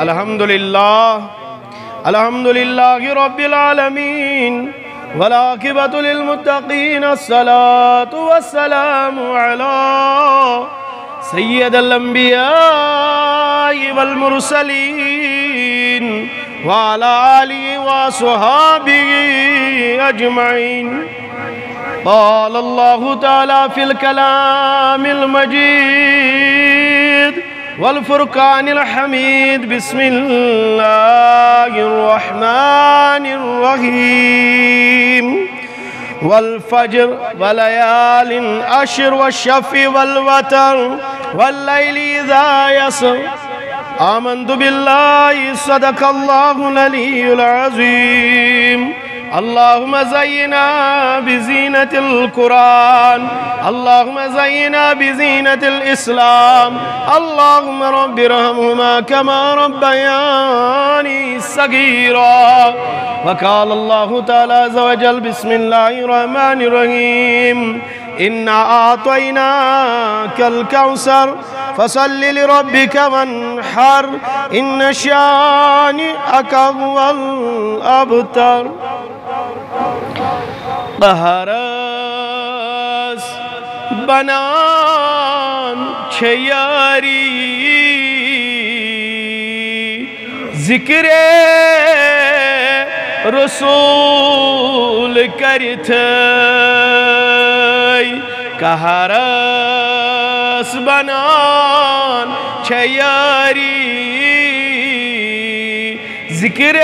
الحمد لله الحمد لله رب العالمين والعاقبة للمتقين الصلاة والسلام على سيد الأنبياء والمرسلين وعلى آله وصحابه أجمعين قال الله تعالى في الكلام المجيد والفرقان الحميد بسم الله الرحمن الرحيم. والفجر وليال أشر والشف والوتر والليل إذا يسر. آمنت بالله صدق الله العلي العظيم. اللهم زينا بزينة القرآن. اللهم زينا بزينة الإسلام. اللهم رب رحمهما كما ربياني صغيرا. وقال الله تعالى عز وجل بسم الله الرحمن الرحيم. إنا أعطيناك الكوثر فصل لربك وانحر. إن شانئك هو الأبتر. قهرس بنان چھیاری۔ ذکر رسول کرت قهرس بنان چھیاری۔ ذکر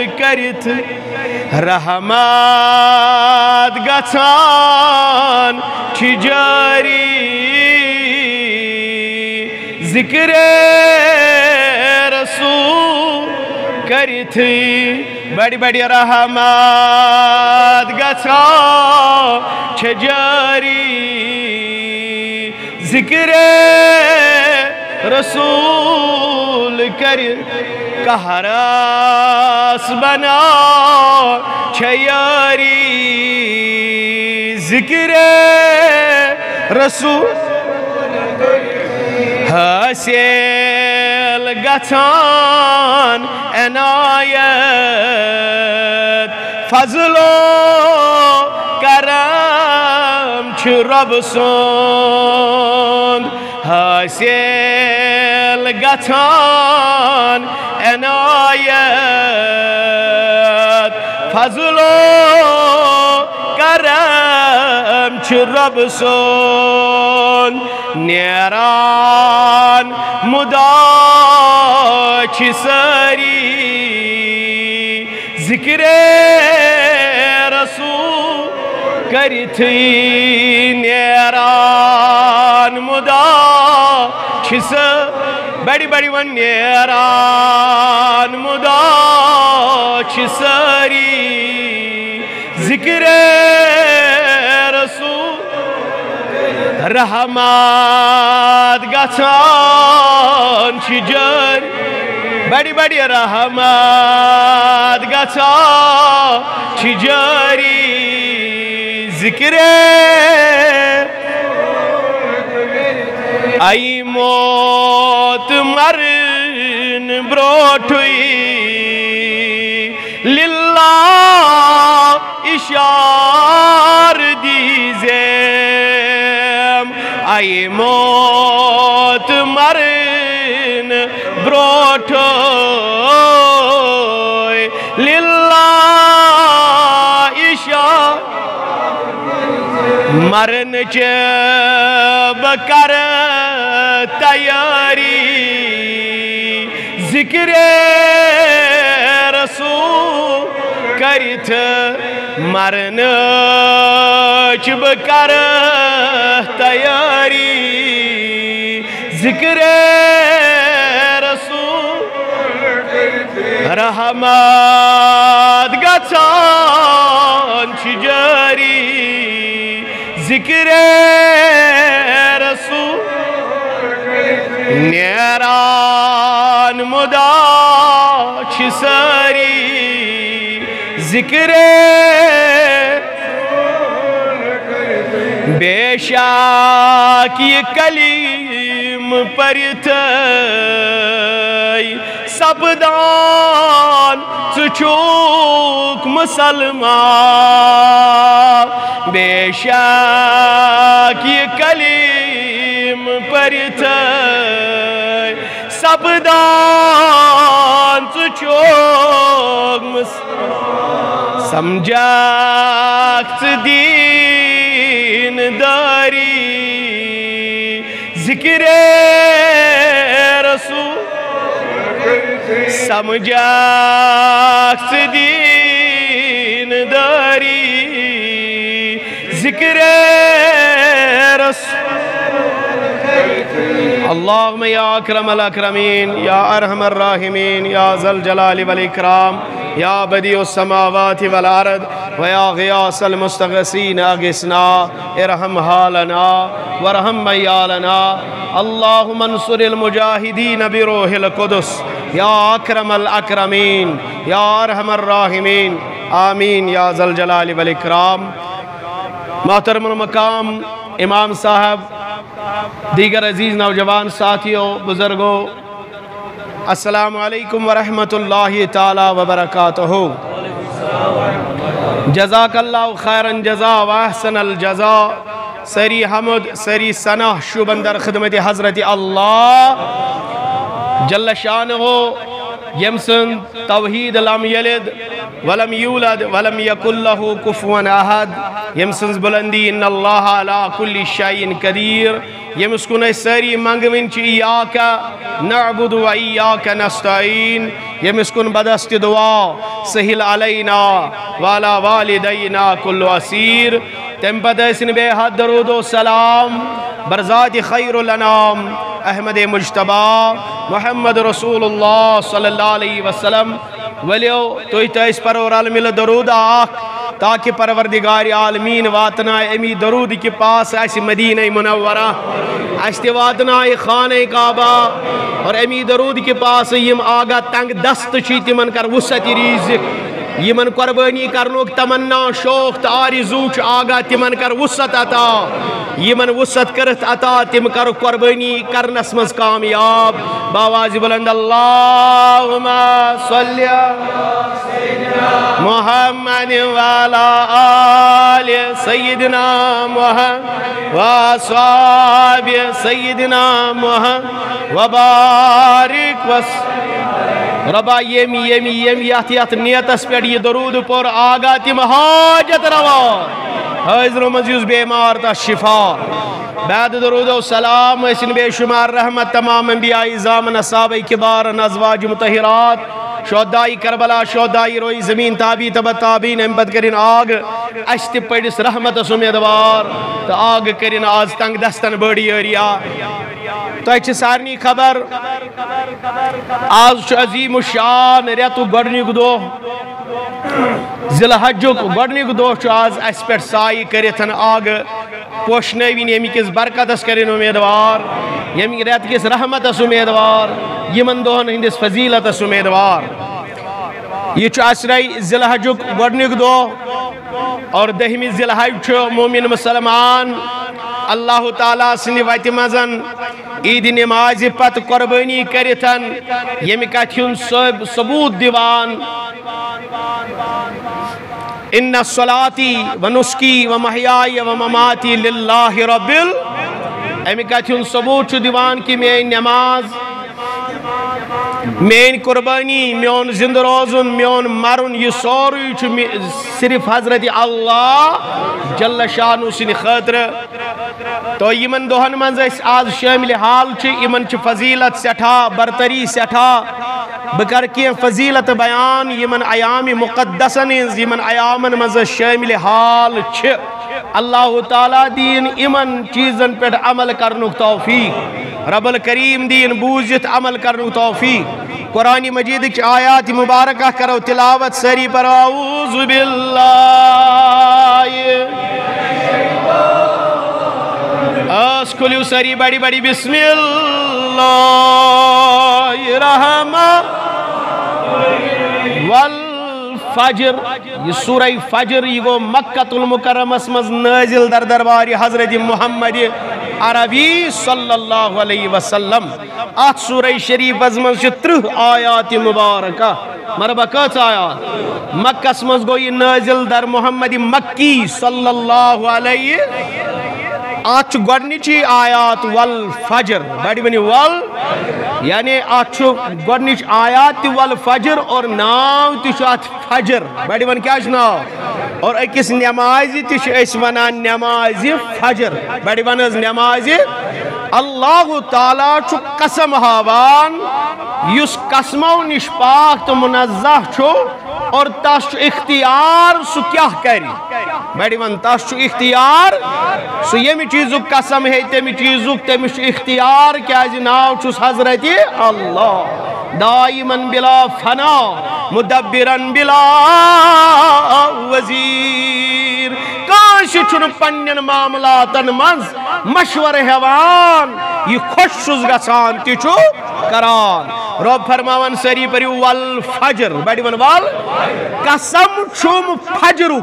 رسول کرت رحمات گژھان چھ جاری ذکر رسول کرت بڑی بڑی رحمات گژھان چھ جاری ذکر رسول کرت کہراس بنا چھیاری ذکر رسول حاصل گژھان عنایت فضل و کرم چھ رب سند حاصل گژھان عنایت فضل و کرم چھ رب سون نیران مدا چھ سری ذکر رسول کرتھی نیران مدا چھ سری بڑی بڑی ون نیران مدا چھ سری ذکر رسول رحمات گژھان چھ جاری بڑی بڑی رحمات گژھان چھ جاری ذکر ای موت مرن بروٹھوئی۔ للہ اشار دیزیم ای موت مرن بروٹھوئی۔ للہ اشار مرن چه بکر تیاری۔ ذکر رسول کریت مرن بکر تیاری۔ ذکر رسول رحمت گژھان چھ جاری ذکر رسول نیران مدا چھ سری ذکر بے شاک یہ کلیم پرت سپدان ثوک مسلمان۔ بے شک یہ کلیم پرت سپدان ثوک مسلمان سمجھاک دین داری ذکر رسول سمجھاک دین داری ذکر رسول اللهم يا أكرم الأكرمين يا أرحم الراحمين يا ذا الجلال والإكرام يا السماوات والأرض ويا غياس المستغسين أغسنا ارحم حالنا وارحم ميالنا اللهم انصر المجاهدين بروح القدس يا أكرم الأكرمين يا أرحم الراحمين آمين يا ذا الجلال والإكرام محترم المقام، امام صاحب دیگر عزیز نوجوان، ساتھیوں، بزرگوں، السلام علیکم ورحمۃ اللہ تعالی وبرکاتہ جزاک اللہ خیرن جزا و احسن الجزا۔ سری حمد، سری ثنا شبندر خدمت حضرت اللہ۔ جل شان ہو یم سن توحید لم یلد، ولم یولد، ولم یکل له کفوا احد۔ یم سن بلندی، ان اللہ علی کل شیء قدیر۔ یمس کن ساری منگوین چی ایاکا نعبد و ایاکا نستعین یمس کن بدست دعا سہل علینا والا والدینا کل اسیر تم بدسن بے حد درود و سلام. برزاد خیر الانام احمد مجتبہ محمد رسول اللہ صلی اللہ علیہ وسلم. ولیو تو تو اس پرور عالم درود آکھ تاکہ پروردگار عالمین واتنائے امی درود کے پاس ایسی مدینہ منورہ ایسی واتنائے خانہ کعبہ، اور امی درود کے پاس یم آگا تنگ دست چیتی من کر وسط رزق یمن قربانی کرنوک تمنا شوق تارزو چ آگا تمن کر وسط عطا یمن وسط کرت عطا تم کر قربانی کرنس مز کامیاب باواز بلند اللہم صلی محمد والا آل سیدنا محمد وصحاب سیدنا محمد وبارک وسلم ربا یمی یمی یمی یات نیتس پیڑ یہ درود پر آگا تم حاجت روا۔ حضر مزیز بیمار تا شفا۔ بعد درود و سلام، اسن بے شمار رحمت تمام انبیاء، زامن صحابہ کبار نزواج متحرات شہدائی کربلا، شہدائی روئی زمین تابی تبت تابین امبت کرن آگ۔ اشت پڑس رحمت سمیدوار تا آگ کرن آز تنگ دستن بڑی اریا۔ تو اچھ سارنی خبر، آز چھ عظیم شان ریتو گڑنی گدو۔ ذل حجک گڑنی گدو چھ آز اس پر سائی کرتن آگ۔ پوشنوین یمی کس برکتس کرن امیدوار۔ یمی ریت کس رحمتس امیدوار۔ یمن دہن ہندس فضیلتس امیدوار۔ یہ چھ اسرائی ذل حجک گڑنی گدو۔ اور دہمی ذل حج چھ مومن مسلمان۔ اللہ تعالیٰ سنی ویت مزن، عید نماز پت قربانی کرتن یمی کتھن ثبوت دیوان۔ ان الصلاتی و نسکی و محیائی و مماتی للہ رب ال امی کتھن ثبوت دیوان کی میں نماز مین قربانی میون زند روزن میون مرن، یہ سوری صرف حضرت اللہ جل شانو سن خاطر۔ تو یمن دہن من آز شامل حال یمن فضیلت سٹھا برتری سٹھا بکر کی فضیلت بیان یمن ایام مقدسن یمن ایامن من شامل حال اللہ تعالیٰ دین امن چیزن پر عمل کرنک توفیق۔ رب الکریم دین بوزت عمل کرنک توفیق۔ قرآن مجید کی آیات مبارکہ کرو، تلاوت سری پر، اعوذ باللہ۔ اس کلیو سری بڑی بڑی بسم اللہ الرحمن والفجر. یہ سورہ فجر، یہ گو مکہ المکرم اسمز نازل در درباری حضرت محمد عربی صلی اللہ علیہ وسلم. ات سورہ شریف من ترہ آیات مبارکہ. مربع کت آیات؟ مکس مز گو یہ نازل در محمد مکی صلی اللہ علیہ ات گۄڈنِچی آیات ول فجر۔ بڑی ونی ول یعنی ات گۄڈنِچ آیات تہِ ول اور ناو تہِ چھُ ات فجر۔ بڑی ون کیٛاہ چھُ ناو؟ اور أکِس نٮ۪مازِ تہِ چھِ أسۍ ونان نٮ۪مازِ فجر۔ بڑی ون حظ نٮ۪مازِ اللہ تعالیٰ چھُ قسم ہاوان یُس قسمو نِش پاک تہٕ منزہ چھُ اور تس اختیار سہ کیا کر بڑی ون تس اختیار؟ سہ یم چیز قسم ہے تم چیز تمس اختیار کیاز ناو چھس حضرت اللہ دائمن بلا فنا مدبرن بلا وزیر۔ کانش چھن پنن معاملاتن منز مشور ہیوان یہ خوش چھس گسان، تی چھو کران۔ رب فرماون سری پریو والفجر بڑی ون وال قسم چھم فجرو.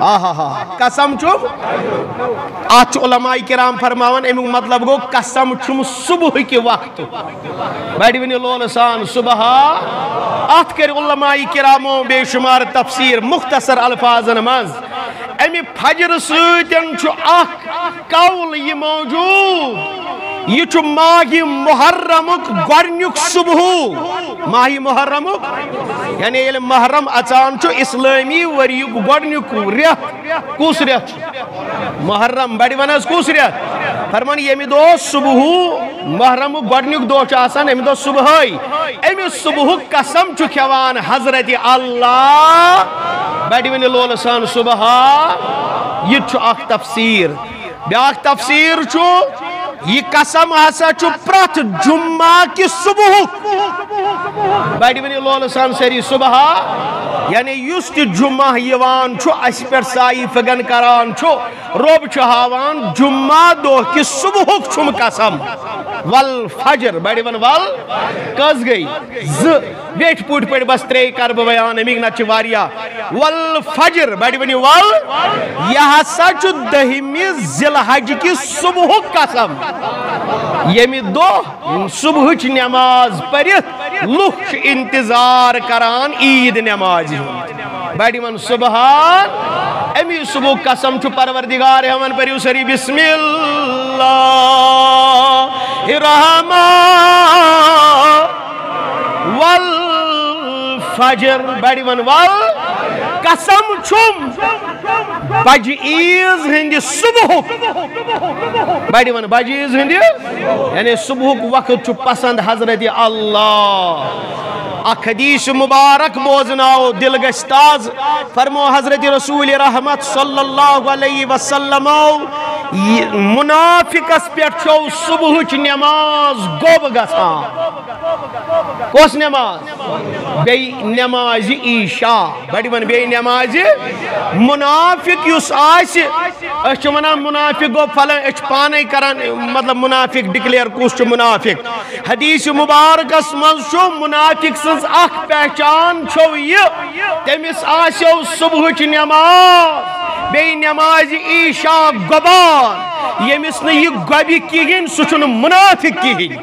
آہا قسم چھم آچ علماء کرام فرماون امیو مطلب گو، قسم چھم صبح کی وقت. بڑی ونی لولسان صبح. آت کر علماء کرامو بے شمار تفسیر، مختصر الفاظن مز امی فجر سوتن چھو اخ قول یہ موجود۔ یہ چھو ماہی محرمک گورنیک صبح ماہی محرمک؟ یعنی یہ محرم اچان اسلامی وریک گورنیک ریت. کس ریت محرم بڑی ونس کس ریت. فرمان یہ دو صبح محرم گورنیک دو چاسان امی دو صبح امی صبح قسم چھو کھوان حضرت اللہ. بڑی ونی لولسان صبح یہ چھو اخ تفسیر. بیاک تفسیر چھو؟ یہ قسم ہسا پرت جمعہ کی صبح۔ بڑی ونی لول سان سری صبح۔ یعنی یس تی جمعہ یوان چھو اس پر سائی فگن کران چھو روب چھو ہاوان جمعہ دو کی صبح چھم قسم۔ والفجر بڑی ون وال کس گئی۔ ز، بیٹھ پوٹ پڑ بس ترے کر بیان امیگ نچ واریا۔ والفجر بڑی ونی وال یہ ہسا چھو دہمی ذل حج کی صبح قسم۔ یمی دو صبح نماز پرت لوک انتظار کران عید نماز بڑی من صبحان امی صبح قسم چھ پروردگار ہمن پریو سری بسم اللہ الرحمن والفجر۔ بڑی من وال قسم چھم. بج عیز ہندی صبح. بڑی ون بج عیز ہندی؟ یعنی صبح وقت چھو پسند حضرت اللہ. حدیث مبارک بوزناو دل گستاز فرمو حضرت رسول رحمت صلی اللہ علیہ وسلم. منافق اس چھو صبح نماز گوب گسان کس نماز بی نماز عیشا بڑی ون بی نماز منافق یس آسی اس چھ منافق گو پھلن اچھ پانے کران مطلب منافق ڈکلیر کس چھ منافق حدیث مبارک اس منز چھو منافق سنز اخ پہچان چھو یہ تیمیس آسیو صبح چھ نماز بی نماز عیشا گبان یمیس نے یہ گوبی کہین سچن منافق کہین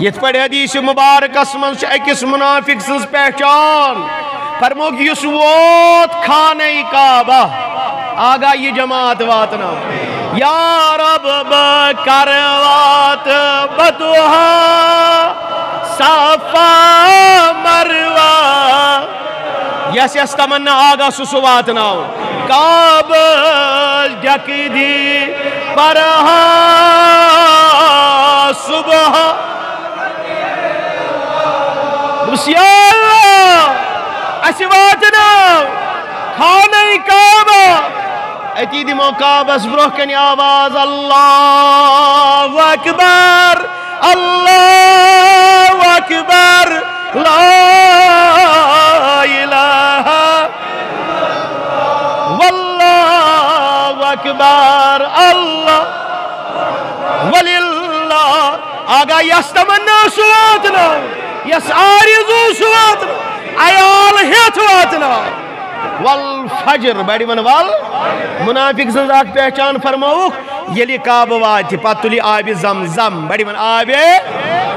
یہ پڑھ حدیث مبارک اس اکس منافق سنز پہچان۔ فرموک یس ووت کھانے کعبہ۔ آگا یہ جماعت واتنا۔ یا رب، بکر وات، بدوہا، صفا مروا یس یس تمنا آگا سسو واتنا کعبہ جکی دی پرہا صبح بس یا اللہ اسی واتنا خانہ کعبہ اتی دی موقعبس برہکن آواز اللہ اکبر اللہ اکبر لا اکبر اللہ وللہ آگا یس تمنا سواتنا یس آرزو سواتنا ایال ہیت واتنا والفجر بڑی من وال منافق سنز پہچان فرماؤک یلی کعب وات پتہ تلی آب زمزم بڑی من آب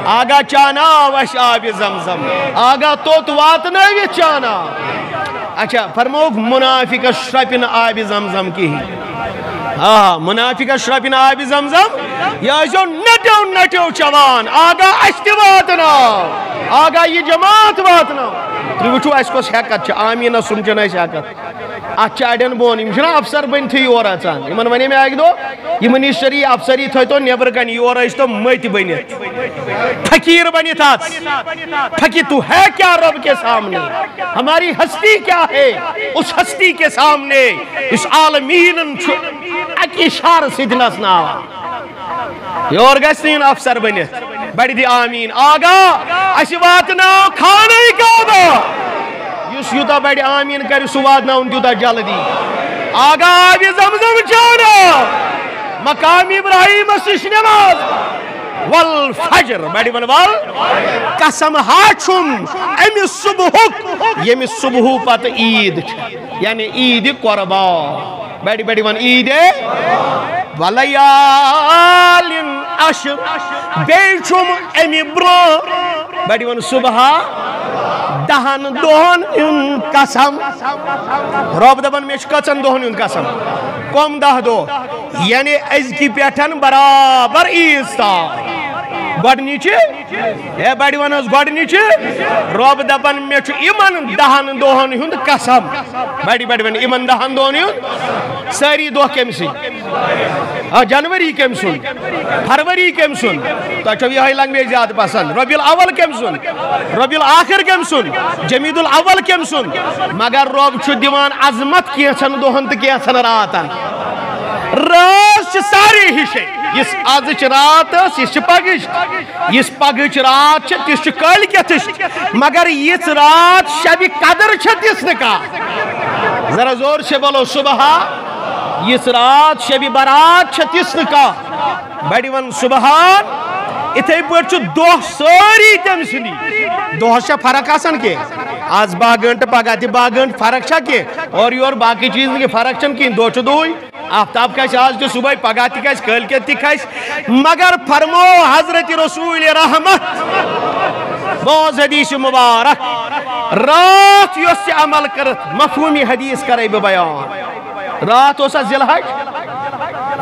آگا چانا وش آب زمزم آگا توت واتنا واتنوی چانا اچھا فرموک منافق شرپن آب زمزم کی ہی آ منافق شرپن آب زمزم؟ یا جو نٹو نٹو چوان، آگا اشتی واتنا آگا یہ جماعت واتنا تھی وچو اس کو حیکت آمینہ سمجھنا اس حیکت ات اڑین بون یہ افسر بن تھی یور اچان ان ون مے اکہ دہ یہ منسٹری افسری تھو تو نبر کن یور تو مت بنت فقیر بنت فقیر تو ہے کیا رب کے سامنے؟ ہماری ہستی کیا ہے؟ اس ہستی کے سامنے، اس عالمین اک اشار سید نسنا یور گھس افسر بنت بڑی دی آمین۔ آگا اس واتنا کھانے کعبہ اس یوتا بڑی آمین کر، سو واتنا ان تیوتا جلدی آگا آبی زمزم چانا مقام ابراہیم سش نماز۔ والفجر، بڑی من وال قسم ہاچم امی صبح۔ یمی صبح پت عید یعنی عید قربان بڑی بڑی من عید ولیال اشر بیچم امی برو بڑی من صبح دہن دہن ان قسم رب دبن میں کچن دہن ان قسم کم دہ دو یعنی از کی پیٹھن برابر ایستا گۄڈنِچہِ ہے بڑِ وَن حظ گۄڈنِچہِ رۄب دَپان مےٚ چھُ یِمن دَہن دۄہن ہُنٛد قسم۔ بڑِ بڑِ وَن یِمن دَہن دۄہن ہُنٛد؟ سٲری دۄہ کٔمۍ سٕنٛدۍ جنؤری کٔمۍ سُنٛد فروری کٔمۍ سُنٛد تۄہہِ چھو یِہوٚے لنٛگویج زیادٕ پسنٛد۔ رۄبیُل اول کٔمۍ سُنٛد رۄبیُل آخر کٔمۍ سُنٛد جمیٖد الاول کٔمۍ سُنٛد مگر رۄب چھُ دِوان عظمت کینٛژھن دۄہن تہٕ کینٛژھن راتن۔ رٲژ چھِ سارے ہِشے۔ یس آزچ رات اس یہ پگچ، یس پگچ رات تس کل کتش مگر یس رات شب قدر تس نکا ذرا زور سے بولو، صبح۔ یس رات شب برات تس نکا بڑی ون صبحان اتھے پٹ چھ دو ساری تم سنی۔ دو چھ فرق آسان کے۔ آز با گھنٹ پگہ تہ با گھنٹ فرق چھ کے؟ اور یور باقی چیز کی فرق چھ کی؟ دو چھ دوئی۔ آفتاب کھس آج تو صبح پگہ تہ کھس کل کے تہ کھس مگر فرمو حضرت رسول رحمت۔ بوز حدیث مبارک۔ رات یس عمل کرت، مفہومی حدیث کرے بہ بیان۔ رات اوسا ذی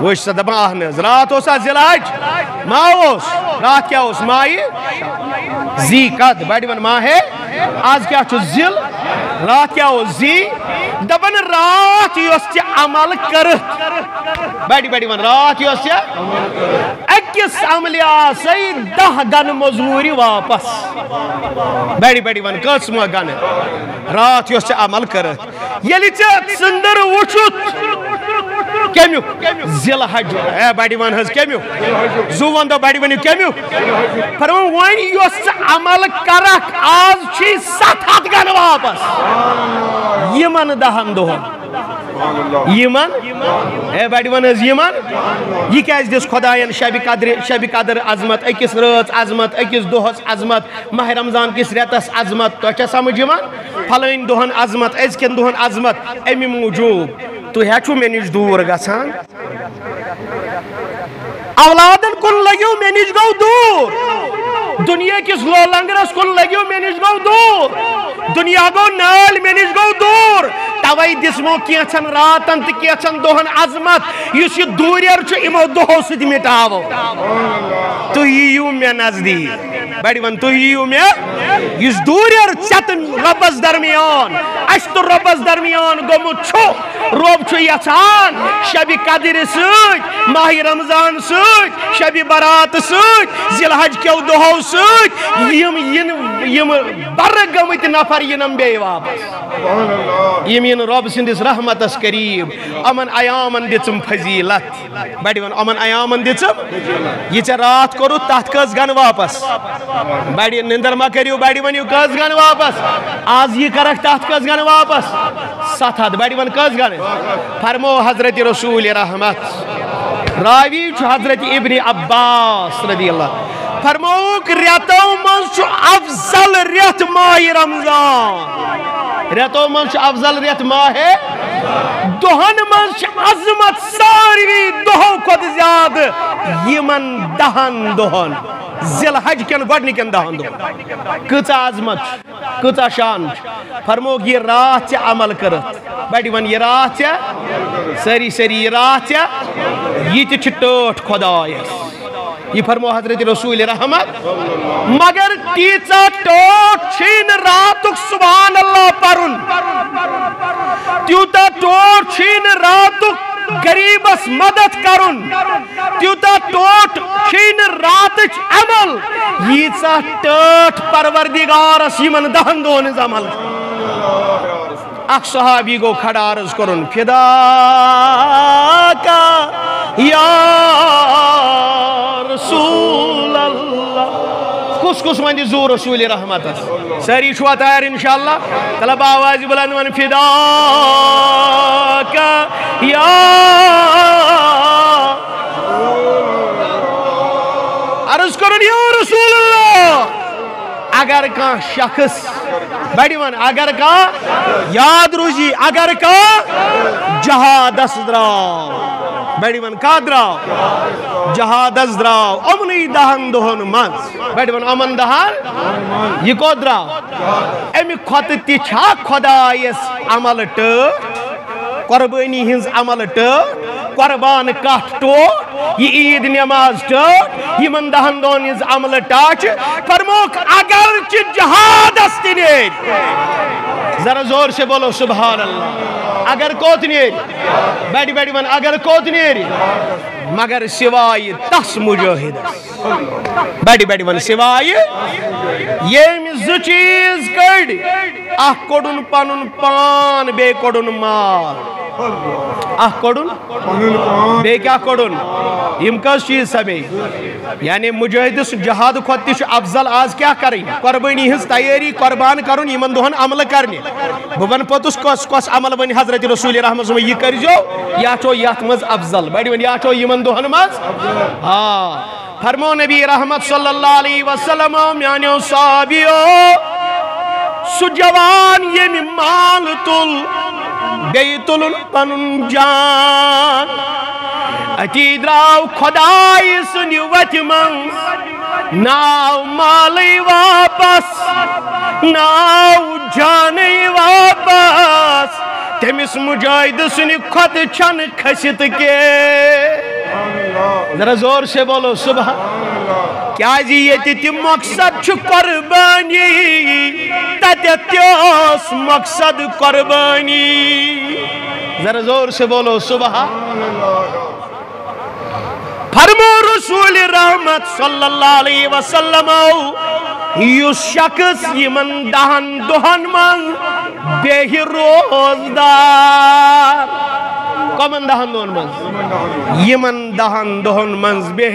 وش سا دپان اہن رات اوسا ذی الحج ما اوس رات کیا اوس مائی زی قد بڑی ون ما ہے آج کیا چھو ذل رات کیا اوس زی دپان رات یس تہ عمل کرت بڑی بڑی ون رات یس اکس عملی آسی دہ گن مزوری واپس بڑی بڑی ون قسم گن رات یس عمل کرت یلی ژےٚ ژٔنٛدٕر وٕچھُتھ کمیُک ضلع حج اے بڑی ون حظ کمیُک زو ون دو بڑی ؤنِو کمیُک فرمو وۄنۍ یۄس عمل کرکھ آز چھی ستھ ہتھ گن واپس یمن دہن دۄہن یمن اے بڑی ون حظ یمن یہ کیازِ دِس خۄدایَن شبِ قدر شبِ قدر عظمت أکِس رٲژ عظمت أکِس دۄہس عظمت ماہ رمضان کِس رٮ۪تس عظمت تۄہہِ چھا سمجھ یِوان پھلٲنۍ دۄہن عظمت أزکٮ۪ن دۄہن عظمت اَمہِ موٗجوٗب تُہۍ ہا چھُو نش دور دوٗر گژھان اولادن کُن لٔگِو مےٚ نِش گوٚو دور۔ دُنیا کِس لو لنگرس کُن لٔگِو مےٚ نِش گوٚو دوٗر۔ دُنیا گوٚو نٲلۍ مےٚ نِش گوٚو دوٗر توے دسمو کینچن راتن تو کینچن دہن عظمت۔ اس یہ دوریر چھو امو دہو سید مٹاو۔ تو یو میں نزدیک بڑی ون، تو یو میں اس دوریر چتن ربس درمیان۔ اس تو ربس درمیان گمو چھو۔ روب چھو یچان شب قدر سوچ۔ ماہ رمضان سوچ۔ شب برات سوچ۔ زلحج کیو دہو سوچ یم ین یم بر گمت نفر ینم بے واپس یم ین رب سندس رحمتس قریب امن ایامن دم فضیلت بڑی ون امن ایامن دم یہ رات کورو تات کس گن واپس بڑی نندر ما کریو بڑی ونیو کس گن واپس آز یہ کرک تات کس گن واپس ست ہاتھ بڑی ون کس گن فرمو حضرت رسول رحمت راوی حضرت ابن عباس رضی اللہ فرموک ریتو من چھو افضل ریت ماہ رمضان۔ ریتو من چھو افضل ریت ماہ دہن من چھو عظمت ساروی دہو کھت زیاد۔ یمن دہن دہن۔ ذل حج کن گۄڈنِکٮ۪ن دہن۔ دۄہن کۭژاہ عظمت کۭژاہ شان۔ فرموک یہ رات ژےٚ عمل کٔرِتھ بڑِ ون، یہ رات ژےٚ سٲری سٲری یہ رات۔ ژےٚ یہِ تہِ چھِ ٹٲٹھ خۄدایس یہ فرمو حضرت رسول رحمت مگر تیژا ٹوٹ چھین راتک سبحان اللہ پرن تیوتا ٹوٹ چھین راتک غریبس مدد کرن تیوتا ٹوٹ چھین راتچ عمل ییژا ٹٲٹھ پروردگارس یمن دہن دون عمل اخ صحابی گو کھڑا عرض کرن فدا کا یا کس کس ون زور رسول رحمت ساری چھوا تیار انشاءاللہ۔ طلب آواز بلند ون فدا کا یا عرض کرن یا رسول اللہ۔ اگر کان شخص بڑی ون اگر کان یاد روزی، اگر کان جہادس دراو بڑی ون کا جہاد از دراو امنی دہن دہن منز بڑی ون امن دہن یہ کو دراو امی کھوت تی چھا خدایس عمل ٹو قربانی ہنز عمل ٹو قربان کٹ ٹوٹ یہ عید نماز ٹوٹ یہ دہن دون ہنز عمل ٹاچ۔ فرموک اگر چی جہاد استی نیر ذرا زور سے بولو سبحان اللہ اگر کوت نیر بیٹی بیٹی من، اگر کوت نیر مگر سوائی تس مجاہد بیٹی بیٹی من سوائی یہ زو چیز کڑ۔ اخ کوڑن پنن پان، بے کوڑن مال۔ اخ کوڑن بے کیا کوڑن یم کس چیز سبے یعنی مجاہدس جہاد کھوت تہ افضل آز کیا کریں؟ قربانی ہز تیاری، قربان کرن یمن دہن عمل کرنے. بہ ون پوتس کس کس عمل ون حضرت رسول رحمت یہ کرجو یا چھو یت مز افضل. بڑی ون یا چھو یمن دہن مز ہاں. فرمو نبی رحمت صلی اللہ علیہ وسلم، میانیو صحابیو سو جوان یمی مال تل بیئی تلن پنن جان اتی دراو خدای سنی وت من ناو مالی واپس ناو جانی واپس تمس مجاہد سنی خود چھن کھسیت کے ذرا زور سے بولو صبح کیا جی یہ تی مقصد چھ قربانی؟ تیس مقصد قربانی۔ ذرا زور سے بولو صبح فرمو رسول رحمت صلی اللہ علیہ وسلم یس شخص یمن دہن دہن من بے روزدار کمن دہن دہن منز. یمن دہن دہن منز بے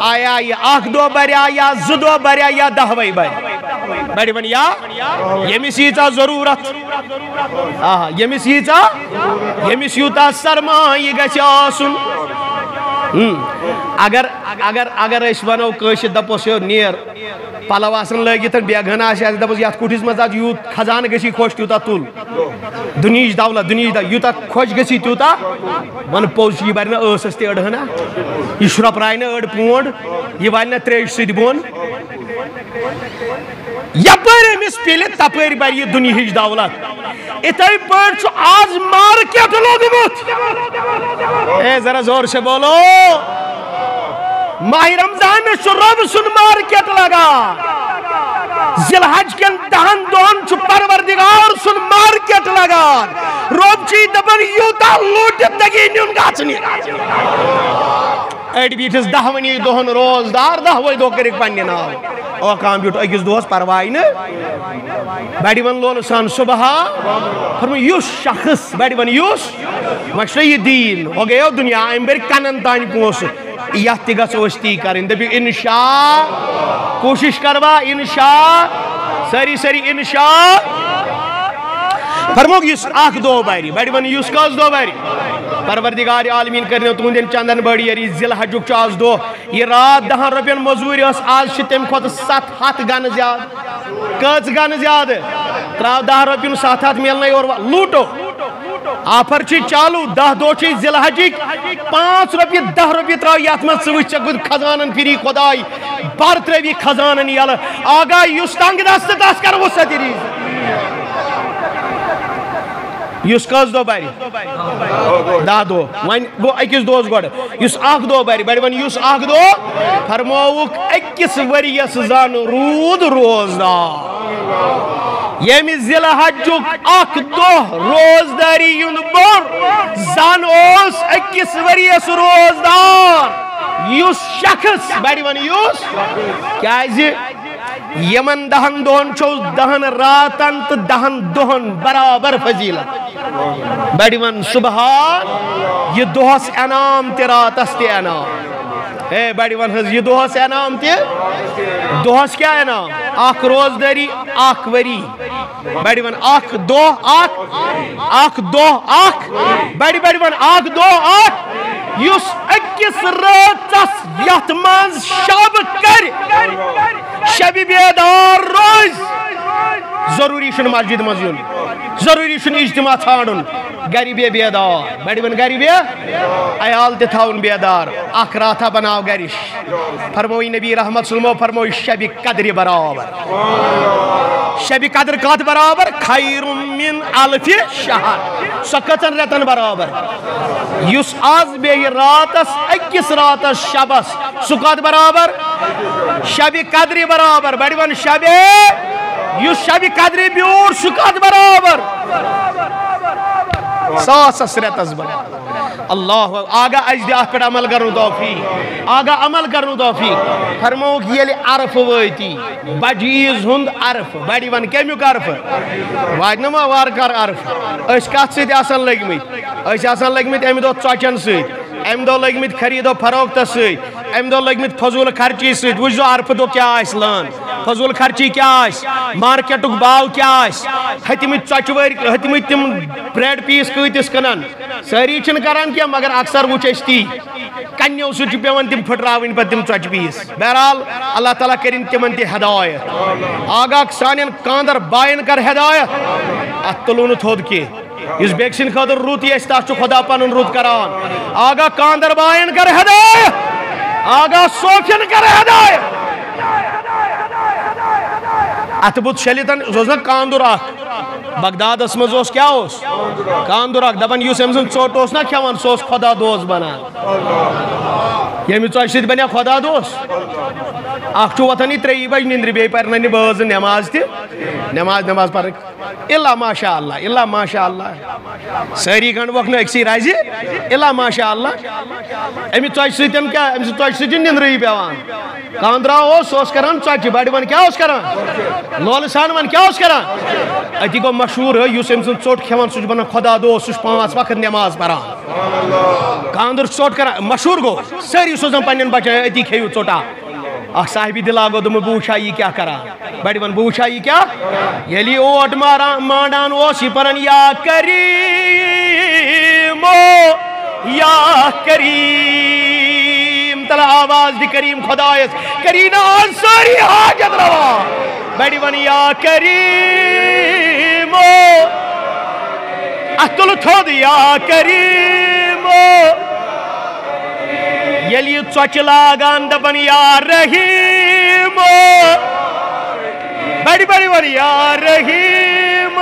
آیا یہ اخ دو بریا یا زدو بریا یا دہوئی بری. بڑی بن یا؟ یمی سیتا ضرورت. آہا، یمی سیتا؟ یمی سیتا سرما یہ گچ آسن. اگر اگر اگر اس ونو کش یو نیر پلو آسن لگت بیگن آس دپوس یت کٹھس مز آج یوت خزانہ گسی خوش تیوتا تل دنیش دولت دنیش دولت یوتا خوش گسی تیوتا ون پوز یہ برنا ٲسس تہ أڑہنا یہ شرپراینہ أڑ پونڈ یہ والنہ تریش سۭتۍ بۄن یپٲرۍ أمِس پِلہِ تپٲرۍ بَرِ یہِ دُنیہٕچ دولت۔ اِتھَے پٲٹھۍ چھُ آز مارکیٹ لوگمُت اے ذرا زور سے بولو۔ ماہ رمضان میں چھُ رۄب سُنٛد مارکیٹ لگان ذِل حج کٮ۪ن دہن دۄہن چھُ پروردگار سُنٛد مارکیٹ لگان رۄب چھُے دپان یوٗتاہ لوٗٹِتھ تگی نیُن گژھنہِ أڑۍ بیٖٹھِس دہوٕنی دۄہن روزدار دہوے دۄہ کٔرِکھ پننہِ ناو۔ او کام بیوٗٹھ أکِس دۄہس پرواے نہٕ۔ بڑِ ون لولہٕ سان صبحا۔ فرمو یُس شخص بڑِ ون یُس وۄنۍ یہِ دیٖن۔ ہو گٔیو دُنیا أمۍ بٔرۍ کنن تانۍ پونٛسہٕ یتھ تہِ گژھو أسۍ تی کرٕنۍ دٔپِو اِنشا کوٗشِش کروا اِنشا سٲری سٲری اِنشا فرموک یُس اکھ دۄہ بَرِ بڑِ ون یُس کٔژ دۄہ بَرِ پروردگار عالمین کرنے تہندین چندن بڑی یری ذل حجک چھ آز دو۔ یہ رات دہن رۄپین مزوری اس آز چھ تم کھت ست ہتھ گن زیاد۔ کٔژ گن زیاد۔ تراو دہ رۄپین ست ہتھ ملنے اور لوٹو۔ آفر چھ چالو، دہ دو چھ ذل حجک پانچ رۄپیہِ دہ رۄپیہِ تراو یتھ منٛز ژٕ وٕچھ ژےٚ خزانن پھری خداے بر ترٛٲوی خزانن یلہٕ آگاہ یُس تنگ دست تس کر وسعت ریٖز یس کس دو بری دہ دو. ون گو اکس دوس گوڑ یس اخ دو بری بڑی ون یس اخ دو فرموک اکس وریس زن رود روزدار یمی ذل حجک اخ دو روزداری یون بر زن اوس اکس وریس روزدار یس شخص بڑی ون یس کیا یمن دہن دہن چھو دہن راتن تو دہن دہن برابر فضیلت. بڑی سبحان یہ دوہس انام تی راتس تی انام اے بڑی من حض یہ دوہس انام تی دوہس کیا انام آخ روزداری آخ وری۔ بڑی من آخ دو آخ آخ دو آخ بڑی بڑی من آخ دو آخ یس اکس راتس یتمنز شب کر۔ شب بیدار روز۔ ضروری شن مسجد مزیون۔ ضروری شن اجتماع ژھانڈن گری بے بیدار۔ بڑی ون گری بے عیال تہ تھاون بیدار۔ اخ راتھا بناو گرش فرموئی نبی رحمت سلمو فرموئی شب قدر برابر۔ شب قدر کات برابر؟ خیر من الف شہر۔ سو کتن رتن برابر۔ یس آز بے راتس اکس راتس شبس سو کات برابر؟ شب قدر برابر۔ بڑی ون شب یس شب قدر بیور سو کات برابر؟ ساسس رتس بنا اللہ آگا اجدیات پر عمل کرنو توفیق۔ آگا عمل کرنو توفیق۔ فرموک یلی عرف ویتی۔ بجیز ہند عرف۔ بڑی ون کمیوک عرف؟ واجنما وارکار عرف۔ اس کات سیدی آسان لگمیت اس آسان لگمیت امی دو چاچن سید ام دہ لگمت خرید و فروخت سی ام دہ لگمت فضول خرچی سی وچ عرف دہ کیا آس لان. فضول خرچی کیا آس؟ مارکیٹ باو کیا آس؟ ہتمت ژۄچہِ وٲرۍ ہتمت تم بریڈ پیس کۭتِس کٕنان سٲری چھِنہٕ کران کینٛہہ مگر اکثر وٕچھ أسۍ تی کنیو سۭتۍ چھِ پیوان تِم پھٕٹراوٕنۍ پتہٕ تِم ژۄچہِ پیٖس. بہرحال اللہ تعالیٰ کٔرِنۍ تِمن تہِ ہدایت آگاہ سانٮ۪ن کاندر باین کر ہدایت اتھ تُلو نہٕ تھوٚد کینٛہہ اس بیک سن خاطر روت یہ استا چھ خدا پنن روت کران۔ آگا کاندر بائن کر ہدایت آگا سوفین کر ہدایت ات بوت شلیتن زوزنا کاندر اخ بغداد اس مز کیا اس؟ کاندر اخ دپن یوس امسن ژوٹ اوس نا کھیوان سو خدا دوست بنان یمی ژوچ سۭتۍ بنیا خدا دوست اخ چھُ وۄتھان یہِ ترٛیٚیہِ بجہِ نِندرِ بیٚیہِ پرناونہِ بٲژ نٮ۪ماز تہِ نٮ۪ماز نٮ۪ماز پرٕنۍ الا ماشاء اللہ الا ماشاء اللہ ساری گنڈ وقت أکسٕے رزِ الا ماشاء اللہ امہِ ژۄچہِ سۭتۍ کیٛاہ أمۍ سۭتۍ ژۄچہِ سۭتۍ چھِ نِندرٕے پیٚوان کاندرا اوس سُہ اوس کران ژۄچہِ بڑِ وۄنۍ کیٛاہ اوس کران لولہٕ سان وۄنۍ کیٛاہ اوس کران أتی گوٚو مشہوٗر یُس أمۍ سُنٛد ژوٚٹ کھٮ۪وان سُہ چھُ بنان خۄدا دوست سُہ وقت نٮ۪ماز پران کاندر ژوٚٹ کران مشہوٗر گوٚو سٲری سوزان پننٮ۪ن بچن أتی کھیٚیِو ژوٚٹا اخ صاحبی دلا گو دم بوچھا یہ کیا کرا؟ بڑی ون بوچھا یہ کیا؟ یلی اوٹ مارا، مانڈان او پرن یا کریم یا کریم۔ تلا آواز دی کریم خدایت کرینا ساری حاجت روا۔ بڑی ون یا کریم اتل تھود یا کریم۔ یلی ژۄچہِ لاگان دپان یا رحیم بڑی بڑی بڑی یا رحیم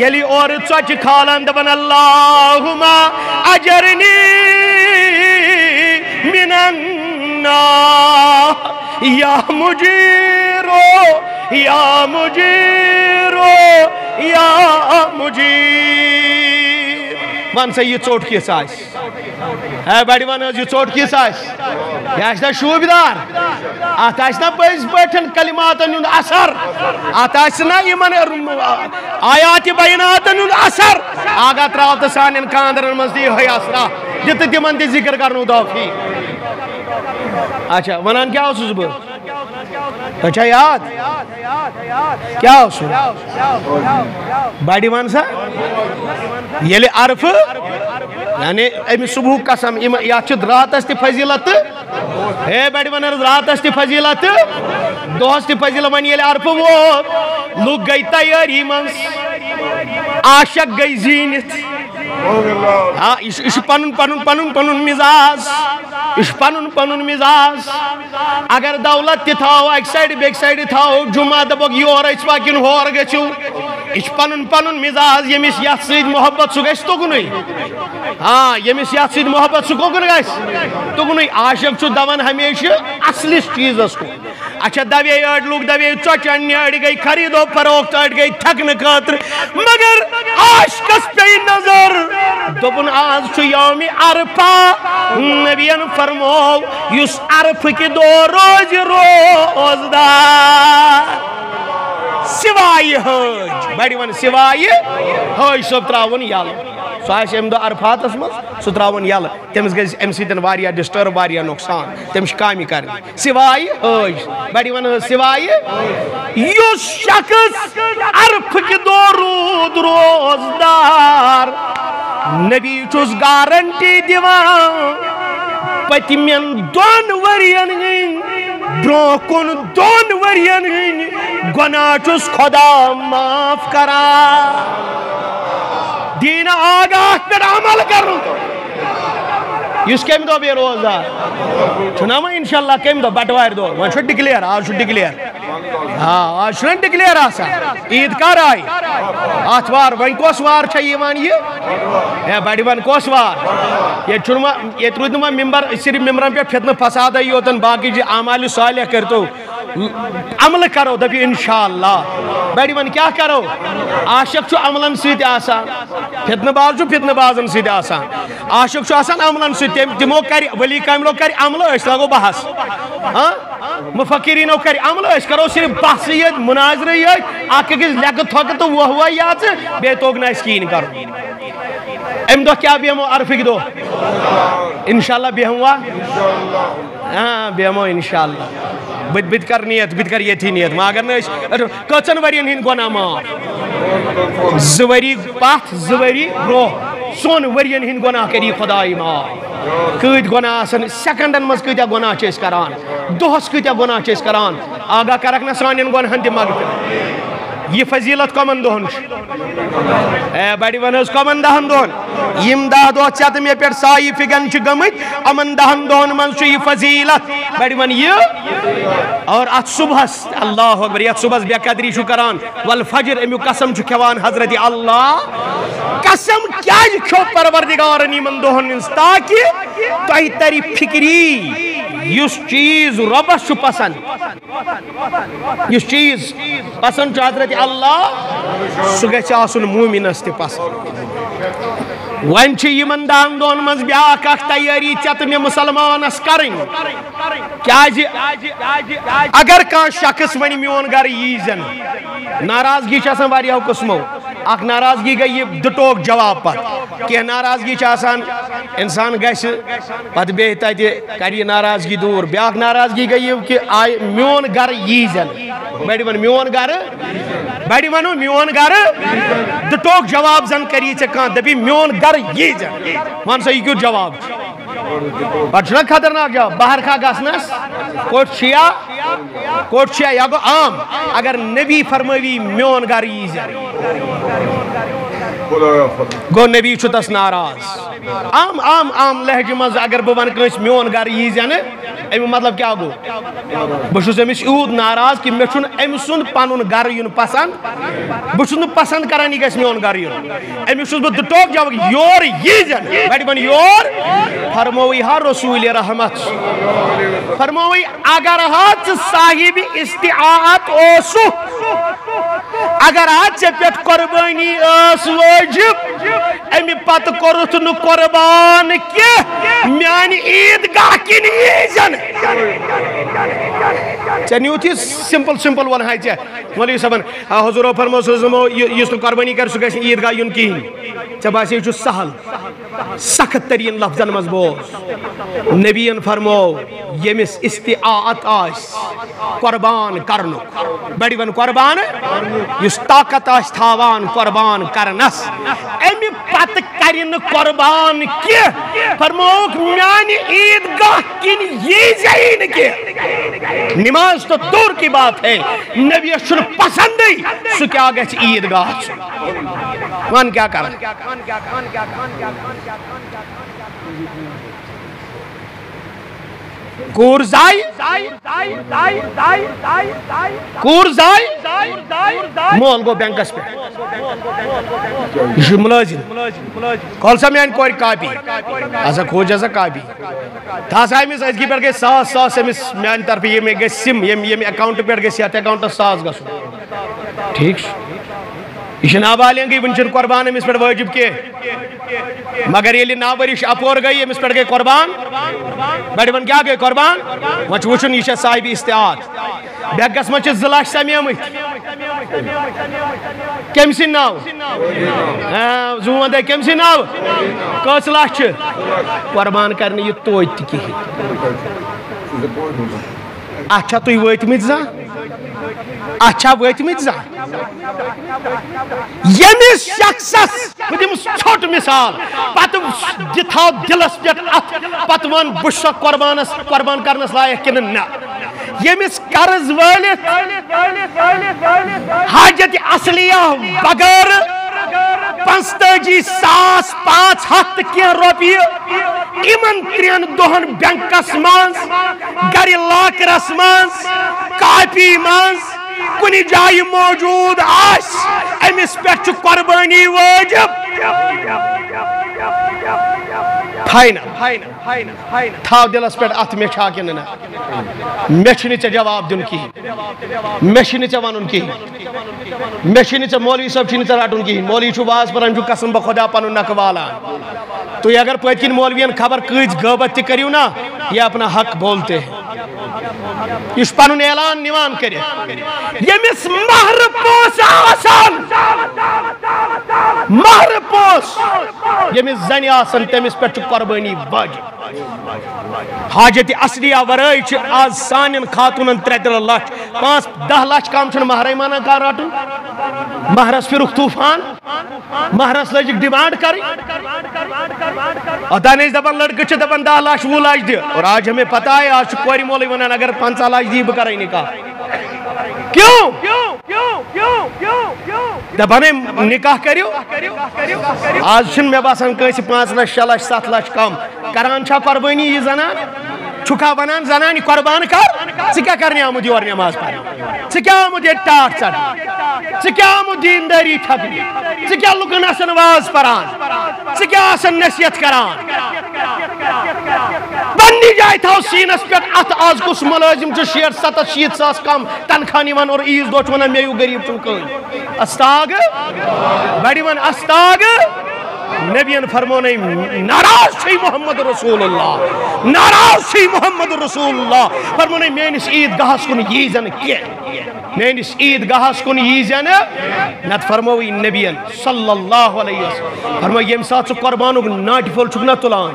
یلی اور ژۄچہِ کھالان دپان اللہم اجرنی من النار یا مجیرو یا مجیرو یا مجیر ون سا یہ ژوٚٹ کِژھ آسہِ ہے بڑی ون یہ ژوٚٹ کِژھ آسہِ یہِ آسہِ نا شوٗبدار اتھ آسہِ کلماتن اثر اتھ آسہِ آیات بیناتن اثر آگاہ تراو تہٕ سانٮ۪ن خاندرن منٛز تہِ یِہوٚے اثرا دِتہٕ تِمن تہِ ذِکر کرنو دوفی اچھا ونان کیٛاہ اوسُس بہٕ تۄہہِ یاد کیٛاہ اوس بڑِ ون سا یل عرف یعنی ام صبح قسم یہ راتس تہ فضیلت؟ ہے بڑ ون راتس تہ فضیلت؟ دہس تہ فضیلت ون یل عرف ووت لوگ گئی تیاری من عاشق گئی زینت۔ ہاں یہ پن پن پن پن مزاج یہ پن پن مزاج اگر دولت تہ تھو اک سائڈ بیک سائڈ تھو جمعہ دپک یور اچ کن ہور گچھو یہ پن پن مزاج یمس یت ست محبت سہ گھس تگن ہاں یمس یت ست محبت سہ کوکن گھس تگن عاشق دون ہمیشہ اصلس چیزس کو اچھا دوے اڑ لوگ دوے ژۄچہِ اننہِ اڑ گئی، خریدو فروخت اڑ گئی تھکنہٕ خٲطرٕ مگر عاشقس پیٚیہِ نظر۔ دوٚپُن آز چھُ یومہِ عرفہ نبیَن فرمو یس عرف یُس عرفٕکہِ دۄہ روزِ روزدار سوائے حج، بڑی ون سوائے حج صبح تراون یل سو آس ام دہ عرفاتس مز سہ تراون یل تمس گژھِ امہ سۭتۍ واریاہ ڈسٹرب واریاہ نقصان تمس کامہِ کرنہِ سوائے حج بڑی ون سوائے یُس شخص عرفکہِ دۄہ روٗد روزدار، نبی چھُس گارنٹی دِوان، پٔتمٮ۪ن دۄن ؤرین ہٕنٛدۍ، برٛونٛہہ کُن دۄن ؤرین ہٕنٛدۍ گۄناہ چھُس خۄدا معاف کران۔ دین آگاہ پر عمل کرن تو۔ اس کم دو بے روزہ۔ چھنا ما انشاءاللہ کم دو بٹوار دو۔ وہاں چھو ڈکلیر آج چھو ڈکلیر ہاں آج چھو ڈکلیر آسا۔ عید کار آئی۔ آتوار وہاں کوس وار چھا مان یہ؟ ہے بڑی وان کوس وار یہ ہاں، چھو ما یہ ترود نما ممبر، صرف ممبران پہ فتن فساد آئی ہوتن باقی جی عمال صالح کرتو۔ عمل کرو دبی انشاءاللہ۔ بڑی ون کیا کرو؟ عاشق چھو عملن سیدھ آسان۔ فتن باز چھو فتن بازن سیدھ آسان۔ عاشق چھو آسان عملن سیدھ تمو کری ولی کاملو کری عملو اس لگو بحث۔ ہاں؟ مفکرینو کری عملو اس کرو، صرف بحث یہ مناظر یہ آکے کس لگت تھوک تو وہ ہوا یاد سے، بے توگنا اس کین کرو۔ ام دو کیا بیمو؟ عرفی دو۔ انشاءاللہ بیمو ہاں بیمو انشاءاللہ۔ بت بت کر نیت بت کر یتھی نیت مگر اگر کچن ورین ہند گنا ما زوری پات زوری رو سون ورین ہند گناہ کری خدای ما کۭتۍ گۄناہ آسان سٮ۪کنڈن منٛز کۭتیاہ گۄناہ چھِ أسۍ کران دۄہس کۭتیاہ گۄناہ چھِ أسۍ کران آگاہ کرکھ نہ سانٮ۪ن گۄنہن تہِ مغفرت یہ فضیلت کمن دہن۔ اے بڑی ون کمن دہن دہن۔ یم دہ دہ ژت مے پہ سائی فگن گمت، امن دہن دہن من یہ فضیلت۔ بڑی ون یہ؟ اور ات صبح اللہ اکبر یت صبح بے قدری کران۔ والفجر، امیو قسم کھوان حضرت اللہ۔ قسم کیا کھو پروردگارن یمن دہن تاکہ تہ تری فکری۔ یس چیز ربس چھ پسند، یس چیز پسند چھ حضرت اللہ، سہ گھس آسن مومنس تہ پسند۔ ون یمن دہن دہن مز بیاکھ اخ تیاری ٹھت میں مسلمانس کریں کیازِ اگر کان شخص ون میون گھر یی زن ناراضگی آسان واریاہو قسمو۔ اخ ناراضگی گئی یہ دٹوک جواب پت کی ناراضگی آسان، انسان گھس پتہ بے تتہ کر ناراضگی دور۔ بیاکھ ناراضگی گئی کہ آئی میون گھر یی زن بڑی ون، میون گھر۔ بڑی ونو میون گھر۔ دٹوک جواب زن کری ژے کان دپی میون گھر یہ جن ون سا یہ کیوں جواب پتہ چھنا خطرناک جواب، باہر کھا گسنس کوٹ چھیا کوٹ چھیا یا گو عام، اگر نبی فرموی میون گھر یہ گو نبی چھتس ناراض۔ عام عام عام لہجہ مز اگر بہ ون کنس میون گھر یہ زن امی مطلب کیا گو بہت امس یوت ناراض کہ مے ام سن پن گر یون پسند بہت پسند کران یہ گھس میون گر یون امس بہ دٹوک جواب یور یہ زن بڑی بن یور فرموئی ہا رسول رحمت فرموئی اگر ہاتھ صاحب استعاعت اوسو اگر ہاتھ پیٹ قربانی اس واجب امی پت کرت نو قربان کی میانی عید گاہ کن it, done it, got it, got it, got it. عیزن چا نیوتی سمپل سمپل ون ہائی چا مولی صاحبن حضور فرمو سوزمو یس نو قربانی کر سکے عید گاہ یون کی۔ چا باسی چو سہل۔ سخت ترین لفظن مز بوز نبیین فرمو یمس استعاعت آس قربان کرنو۔ بڑی ون قربان، یس طاقت آس تھاوان قربان کرنس۔ امی پت کرن قربان کی فرموک میانی عید گاہ کن یہ زین کی نماز تو دور کی بات ہے۔ نبی شن پسند ہی سو کیا گئے عید گاہ من کیا کر۔ کور زائی؟ مول گو بینکس پہ۔ یہ ملازم کول سا میان کوئی کاپی ایسا کھوج ایسا کاپی تھا سا امس ازگی پہ گئی ساس ساس امس میان طرف یہ میں گئی سم، یہ اکاؤنٹ پہ گئی سیات اکاؤنٹ ساس گسو ٹھیک یہ نابالین گئی ونچن قربان امس پہ واجب کے۔ مگر یہ نابرش اپور گئی امس پہ گئی قربان۔ بڑی ون کیا گئی قربان۔ وچ وچن یہ صاحب استعاد۔ بیگس مچ زلاش سمیمت کم سن ناو؟ ہاں، زون دے کم سن ناو؟ کس لاش؟ قربان کرنے یہ توت تہ کہین اچھا تھی وتمت زان اچھا وتمت زان یمس شخصس بہ چھوٹ مثال پتہ دتھاو دلس پہ ات پتہ ون بہ قربانس قربان کرنس لائق کن نہ یمس قرض ولت حاجت اصلیہ بغیر پنستجی ساس پانچ ہاتھ کی روپیے؟ امن ترین دہن بینکس منز گری لاکرس منز کاپی منز کنی جائی موجود آس امس پہ قربانی واجب۔ فائنل تھاو دلس پہ ات مے چھا نا مے چھنی جواب دن کی مے چھنی ژے ونن کی مے چھنی مولوی صاحب چھنی ژے رٹن کی مولوی چھو واز پران چھو قسم بہ خدا پنن نک والا تو اگر پت کن مولوین خبر کچ غیبت تہ کریو نا یہ اپنا حق بولتے ہیں یہ پن اعلان نوان کر یمس مہر پوس آسان مہر پوس یمس زنی آسان تمس پہ قربانی واجب حاجت اصلی ورائے آز سان خاتون ترے ترہ لچھ پانچ دہ لچھ کم مہرے مانا کر رٹن مہرس پھرک طوفان۔ مہرس لجک ڈیمانڈ کری۔ کر اوتان دپان لڑکہ دپان دہ لچھ وہ لچھ دے۔ اور آج ہمیں پتہ ہے، آج کوری مولوی ونان اگر پنچہ لچھ دی بہ کرے نکاح۔ کیوں؟ دپان نکاح کریو؟ آج چھن مے باسان کنس پانچ لچھ شے لچھ ست لچھ کم کران چھا قربانی یہ زنان؟ چھکا ونان زنان قربان کر. ژٕ کیٛاہ کرنہِ آمُت یور نٮ۪ماز پرنہِ ژٕ کیٛاہ آمُت ییٚتہِ ٹاٹھ ژٹنہِ ژٕ کیٛاہ آمُت دیندٲری تھکنہِ ژٕ کیٛاہ لُکن آسان واز پران ژٕ کیٛاہ آسان نصیحت کران؟ پننہِ جایہِ تھاو سیٖنس پٮ۪ٹھ اتھ آز کُس مُلٲزِم چھُ شیٹھ ستتھ شیٖتھ ساس کم تنخواہ نِوان اور عیٖز دۄہ چھُ ونان مےٚ ہیوٗ غریٖب چھُم استاگ؟ بڑِ ون، استاگ؟ نبیان فرمونے ناراض چھی محمد رسول اللہ، ناراض چھی محمد رسول اللہ۔ فرمونے مینس عید گاہس کن ییزن کی مینس عید گاہس کن ییزن نت فرموئی نبیان صلی اللہ علیہ وسلم۔ فرمو یم ساتھ سو قربانو ناٹی فول چھکنا تلان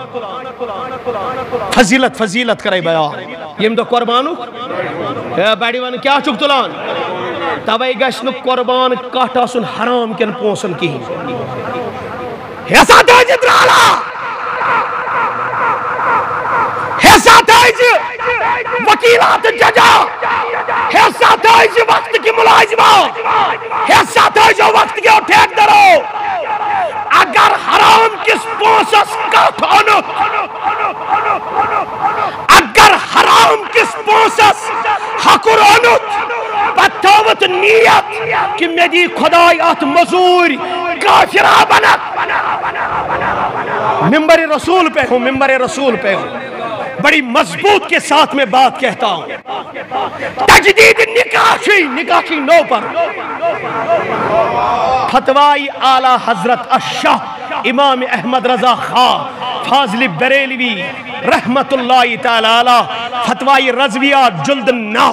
فضیلت فضیلت کرے بیان یم دو قربانو بیڑی وان، کیا چھک تلان توے گشن قربان کٹ آسن حرام کن پونسن کی۔ حصہ تھا جی درالا حصہ وکیلات ججا حصہ تھا وقت کی ملازمہ حصہ تھا وقت کے ٹھیک درو اگر حرام کس پونسس کت انت اگر حرام کس پونسس حکر حقر انت پتھوت نیت کہ میں دی خدای ات مزور. کافرہ بنت ممبر رسول پہ ہوں ممبر رسول پہ ہوں. بڑی مضبوط کے ساتھ میں بات کہتا ہوں. تجدید نکاحی نکاحی نو پر. فتوائی اعلی حضرت الشاہ امام احمد رضا خان فاضل بریلوی رحمت اللہ تعالی فتوائی رضویہ، جلد نو۔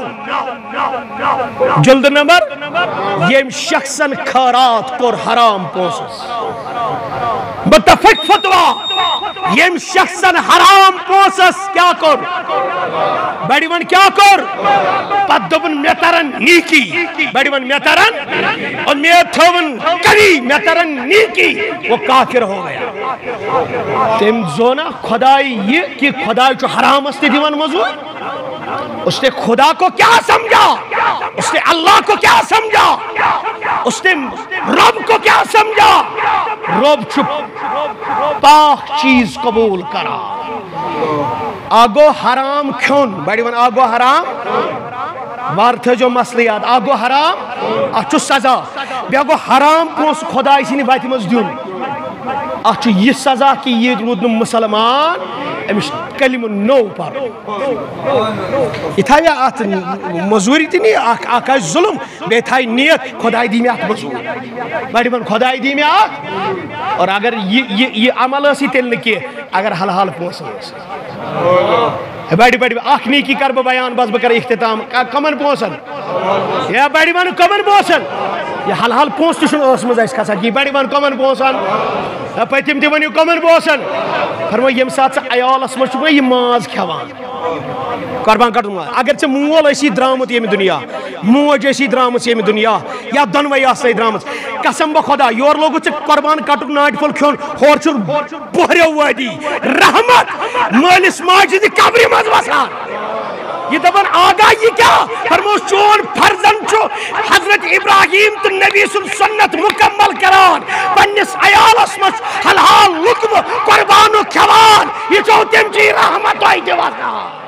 جلد نمبر، یم شخصن خارات کور حرام پوسس۔ متفق فتوا یم شخصن حرام پونسس کیا کر؟ بڑی ون کیا کر؟ پت دبن مے نیکی. بڑی ون مے ترن اور مے تھون کری مے ترن نیکی. وہ کافر ہو گیا. تم زونا خدائی یہ کہ خدائی جو حرام استے دیوان مزور اس نے خدا کو کیا سمجھا؟ اس نے اللہ کو کیا سمجھا؟ اس نے رب کو کیا سمجھا؟ رب چپ، پاک چیز قبول کرا۔ آگو حرام کھون بڑی ون، آگو حرام؟ وارتھ جو مسئلہ یاد آگو حرام؟ اچھو سزا۔ بیا گو حرام پونس خدا اسی نے باتی مزدیون۔ اچھو یہ سزا کی یہ درود مسلمان امس کلم نو پر یہ تھا ات مزوری تی نہیں اک اک ظلم بے تھائی نیت خدای دی میں ات مزور بڑی من خدای دی میں ات اور اگر یہ یہ عمل اسی تیل نکی اگر حل حال پوس بڑی بڑی اخ نیکی کر بیان بس بکر اختتام کمن پوسن یا بڑی من کمن پوسن یہ حل حال پونس تہ اس مز اس کھسان یہ بڑی من کمن پونسن پتم تہ ونیو کمن پونسن فرمو یم سات عیالس مز یہ ماز کھوان قربان کٹن اگر ژے مول اسی درامت یم دنیا موج اسی درامت یم دنیا یا دنوے آسے درامت قسم بہ خدا یور لوگو ژے قربان کٹن ناٹ پھل کھیون ہور چھُر بہریو وادی رحمت مالس ماجہِ دی قبرِ مز وسان یہ دبن آگا یہ کیا؟ فرمو چون فرزن چو حضرت ابراہیم تو نبی سن سنت مکمل کران پنیس عیال اسمس حلحال لکم قربانو کھوان، یہ چو تم چی رحمت آئی دیوازان